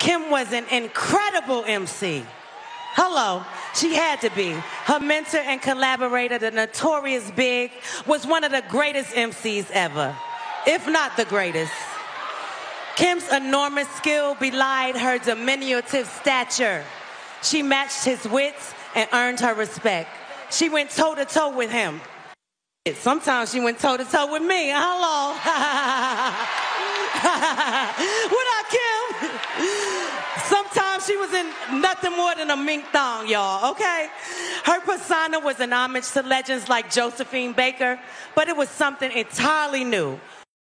Kim was an incredible MC. Hello, she had to be. Her mentor and collaborator, the notorious Big, was one of the greatest MCs ever, if not the greatest. Kim's enormous skill belied her diminutive stature. She matched his wits and earned her respect. She went toe to toe with him. Sometimes she went toe to toe with me. Hello. what up, Kim? She was in nothing more than a mink thong, y'all, okay? Her persona was an homage to legends like Josephine Baker, but it was something entirely new.